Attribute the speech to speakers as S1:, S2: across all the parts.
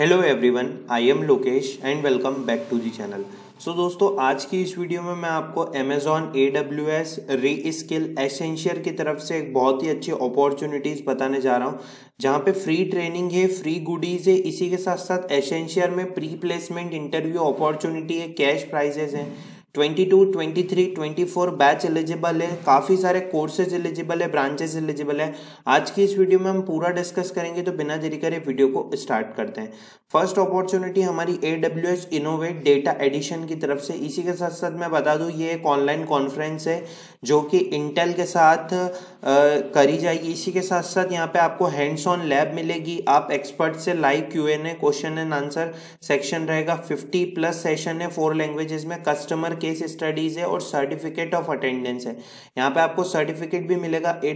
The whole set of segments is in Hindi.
S1: Hello everyone I am Lokesh and welcome back to the channel so दोस्तों, आज की इस वीडियो में मैं आपको Amazon A W S reskill Accenture की तरफ़ से एक बहुत ही अच्छी अपॉर्चुनिटीज़ बताने जा रहा हूँ, जहाँ पे फ्री ट्रेनिंग है फ्री गुडीज़ है, इसी के साथ साथ एसेंशियर में प्री प्लेसमेंट इंटरव्यू अपॉर्चुनिटी है कैश प्राइजेज हैं। Twenty two twenty three twenty four batch eligible है। काफ़ी सारे कोर्सेज एलिजिबल है ब्रांचेस एलिजिबल है। आज की इस वीडियो में हम पूरा डिस्कस करेंगे तो बिना देरी करे वीडियो को स्टार्ट करते हैं। फ़र्स्ट अपॉर्चुनिटी हमारी A W S innovate data edition की तरफ़ से। इसी के साथ साथ मैं बता दूँ ये एक ऑनलाइन कॉन्फ्रेंस है जो कि इंटेल के साथ आ, करी जाएगी। इसी के साथ साथ यहाँ पे आपको हैंड्स ऑन लैब मिलेगी। आप एक्सपर्ट से live Q N A question and answer section रहेगा। फिफ्टी प्लस सेशन है फोर लैंग्वेजेस में। कस्टमर केस स्टडीज़ है और सर्टिफिकेट ऑफ़ अटेंडेंस है। यहाँ पे आपको सर्टिफिकेट भी मिलेगा ए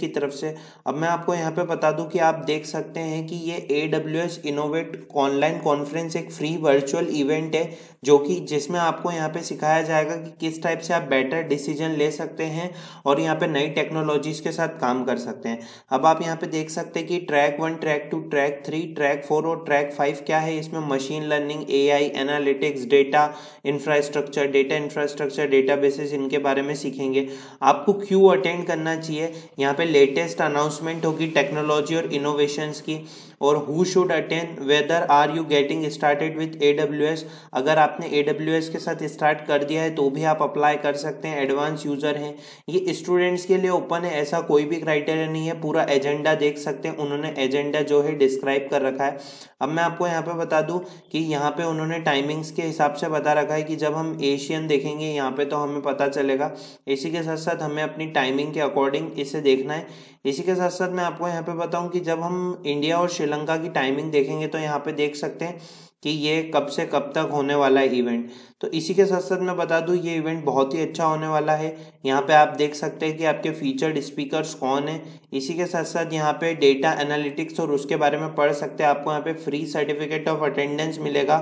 S1: की तरफ़ से। अब मैं आपको यहाँ पे बता दूँ कि आप देख सकते हैं कि ये A W S innovate online conference एक फ्री वर्चुअल इवेंट है, जो कि जिसमें आपको यहाँ पे सिखाया जाएगा कि किस टाइप से आप बेटर डिसीज़न ले सकते हैं और यहाँ पे नई टेक्नोलॉजीज़ के साथ काम कर सकते हैं। अब आप यहाँ पे देख सकते हैं कि track one track two track three track four और ट्रैक फाइव क्या है? इसमें machine learning A I analytics data infrastructure data infrastructure databases इनके बारे में सीखेंगे। आपको क्यों अटेंड करना चाहिए। यहाँ पे लेटेस्ट अनाउंसमेंट होगी टेक्नोलॉजी और इनोवेशंस की। और who should attend whether are you getting started with A W S अगर आपने ए डब्ल्यू एस के साथ स्टार्ट कर दिया है तो भी आप अप्लाई कर सकते हैं। एडवांस यूज़र हैं। ये स्टूडेंट्स के लिए ओपन है। ऐसा कोई भी क्राइटेरिया नहीं है। पूरा एजेंडा देख सकते हैं। उन्होंने एजेंडा जो है डिस्क्राइब कर रखा है। अब मैं आपको यहाँ पे बता दूँ कि यहाँ पे उन्होंने टाइमिंग्स के हिसाब से बता रखा है कि जब हम एशियन देखेंगे, यहाँ पे तो हमें पता चलेगा। इसी के साथ साथ हमें अपनी टाइमिंग के अकॉर्डिंग इसे देखना है। इसी के साथ साथ मैं आपको यहाँ पे बताऊँ कि जब हम इंडिया और श्रीलंका की टाइमिंग देखेंगे तो यहाँ पे देख सकते हैं कि ये कब से कब तक होने वाला है इवेंट तो इसी के साथ साथ मैं बता दूँ, ये इवेंट बहुत ही अच्छा होने वाला है। यहाँ पे आप देख सकते हैं कि आपके फीचर्ड स्पीकर्स कौन है। इसी के साथ साथ यहाँ पे डेटा एनालिटिक्स और उसके बारे में पढ़ सकते हैं। आपको यहाँ पे फ्री सर्टिफिकेट ऑफ़ अटेंडेंस मिलेगा।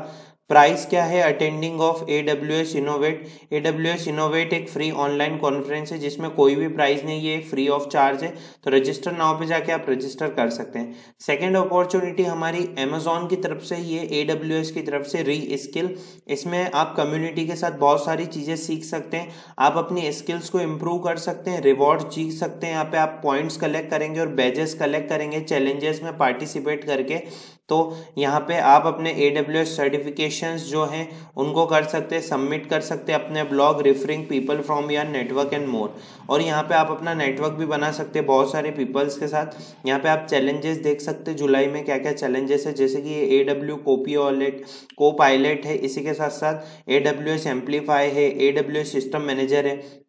S1: प्राइस क्या है? Attending of A W S innovate A W S innovate एक फ्री ऑनलाइन कॉन्फ्रेंस है, जिसमें कोई भी प्राइस नहीं है फ्री ऑफ़ चार्ज है। तो रजिस्टर नाव पे जाके आप रजिस्टर कर सकते हैं। सेकेंड अपॉर्चुनिटी हमारी अमेजोन की तरफ़ से ही है ए डब्ल्यू एस की तरफ़ से री स्किल इसमें आप कम्युनिटी के साथ बहुत सारी चीज़ें सीख सकते हैं। आप अपनी स्किल्स को इम्प्रूव कर सकते हैं रिवॉर्ड जीत सकते हैं। यहाँ पे आप पॉइंट्स कलेक्ट करेंगे और बैजेस कलेक्ट करेंगे चैलेंजेस में पार्टिसिपेट करके। तो यहाँ पे आप अपने ए डब्ल्यू एस सर्टिफिकेशंस जो हैं, उनको कर सकते हैं सबमिट कर सकते हैं अपने blog referring people from your network and more और यहाँ पे आप अपना नेटवर्क भी बना सकते हैं बहुत सारे पीपल्स के साथ। यहाँ पे आप चैलेंजेस देख सकते हैं, जुलाई में क्या क्या चैलेंजेस है, जैसे कि ए डब्ल्यू कोपी ऑलेट को पायलट है, इसी के साथ साथ ए डब्ल्यू एस एम्पलीफाई है A W S system manager है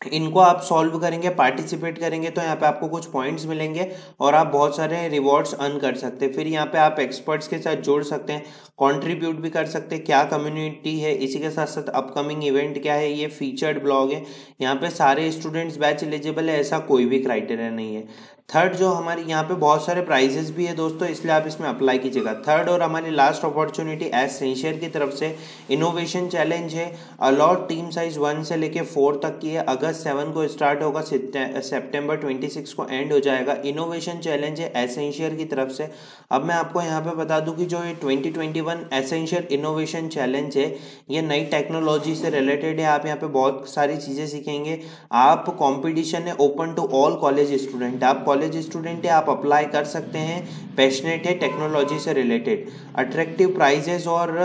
S1: इनको आप सॉल्व करेंगे पार्टिसिपेट करेंगे तो यहाँ पे आपको कुछ पॉइंट्स मिलेंगे और आप बहुत सारे रिवॉर्ड्स अर्न कर सकते हैं। फिर यहाँ पे आप एक्सपर्ट्स के साथ जोड़ सकते हैं कंट्रीब्यूट भी कर सकते हैं, क्या कम्युनिटी है, इसी के साथ साथ अपकमिंग इवेंट क्या है, ये फीचर्ड ब्लॉग है। यहाँ पे सारे स्टूडेंट्स बैच एलिजिबल है, ऐसा कोई भी क्राइटेरिया नहीं है। थर्ड जो हमारी यहाँ पे बहुत सारे प्राइजेस भी है दोस्तों, इसलिए आप इसमें अप्लाई कीजिएगा। थर्ड और हमारी लास्ट अपॉर्चुनिटी एस सेंशियर की तरफ़ से इनोवेशन चैलेंज है। अलॉट टीम साइज़ वन से लेके फोर तक की है। अगस्त सेवन को स्टार्ट होगा सेप्टेम्बर ट्वेंटी सिक्स को एंड हो जाएगा। इनोवेशन चैलेंज है एसेंशियर की तरफ़ से। अब मैं आपको यहाँ पे बता दूँ कि जो ये twenty twenty one Accenture innovation challenge है, ये नई टेक्नोलॉजी से रिलेटेड है। आप यहाँ पे बहुत सारी चीज़ें सीखेंगे। आप कॉम्पिटिशन है open to all college student आप कॉलेज स्टूडेंट है आप अप्लाई कर सकते हैं। पैशनेट है टेक्नोलॉजी से रिलेटेड अट्रैक्टिव प्राइजेस और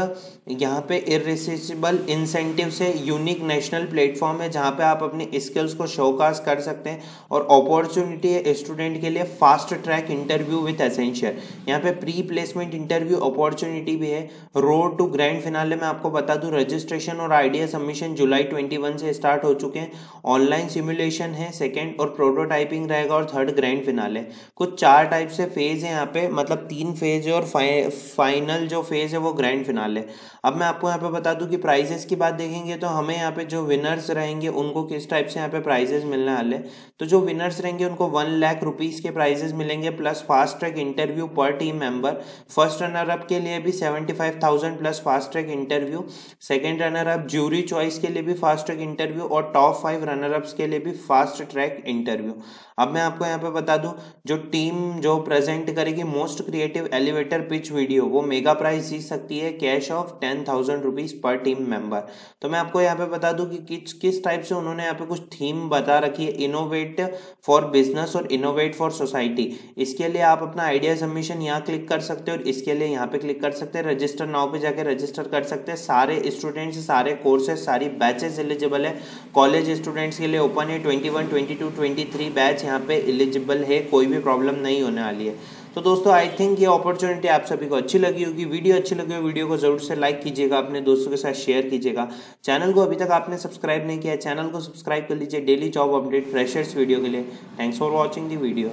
S1: यहाँ पे इरेसिबल इंसेंटिव से यूनिक नेशनल प्लेटफॉर्म है जहाँ पे आप अपनी स्किल्स को शोकास कर सकते हैं और अपॉर्चुनिटी है स्टूडेंट के लिए fast track interview with Accenture यहाँ पे प्री प्लेसमेंट इंटरव्यू अपॉर्चुनिटी भी है. रोड टू ग्रैंड फिनाले में आपको बता दूँ रजिस्ट्रेशन और आइडिया सबमिशन जुलाई ट्वेंटी से स्टार्ट हो चुके हैं. ऑनलाइन सिमुलेशन है सेकेंड और प्रोटोटाइपिंग रहेगा और थर्ड ग्रैंड फिनाले कुछ चार टाइप से फ़ेज़ है यहाँ पे. मतलब तीन फ़ेज़ है और फाइनल जो फ़ेज़ है वो ग्रैंड फिनाले अब मैं आपको यहाँ पे बता दूँ कि प्राइजेस की बात देखेंगे तो हमें यहाँ पे जो विनर्स रहेंगे, उनको किस टाइप से यहाँ पे प्राइजेस मिलने वाले तो जो विनर्स रहेंगे, उनको वन लाख रुपीज़ के प्राइजेस मिलेंगे प्लस फास्ट ट्रैक इंटरव्यू पर team member first runner up के लिए भी seventy five thousand plus fast track interview second runner up jury choice के लिए भी फास्ट ट्रैक इंटरव्यू और टॉप फाइव रनर अप्स के लिए भी फास्ट ट्रैक इंटरव्यू अब मैं आपको यहाँ पे बता दूँ, जो टीम जो प्रेजेंट करेगी most creative elevator pitch video वो मेगा प्राइज जीत सकती है cash of ten thousand rupees पर टीम मेंबर तो मैं आपको यहाँ पे बता दूँ कि किस किस टाइप से उन्होंने यहाँ पे कुछ थीम बता रखी है इनोवेट फॉर बिज़नेस और इनोवेट फॉर सोसाइटी इसके लिए आप अपना आइडिया सबमिशन यहाँ क्लिक कर सकते हो और इसके लिए यहाँ पे क्लिक कर सकते हैं रजिस्टर नाव पे जाके रजिस्टर कर सकते हैं। सारे स्टूडेंट्स सारे कोर्सेज सारी बैचेस एलिजिबल है। कॉलेज स्टूडेंट्स के लिए ओपन है twenty one twenty two twenty three batch यहाँ पे एलिजिबल है, कोई भी प्रॉब्लम नहीं होने वाली है। तो दोस्तों आई थिंक ये अपॉर्चुनिटी आप सभी को अच्छी लगी होगी। वीडियो अच्छी लगी हो, वीडियो को ज़रूर से लाइक कीजिएगा, अपने दोस्तों के साथ शेयर कीजिएगा। चैनल को अभी तक आपने सब्सक्राइब नहीं किया चैनल को सब्सक्राइब कर लीजिए। Daily job update freshers video के लिए। Thanks for watching the video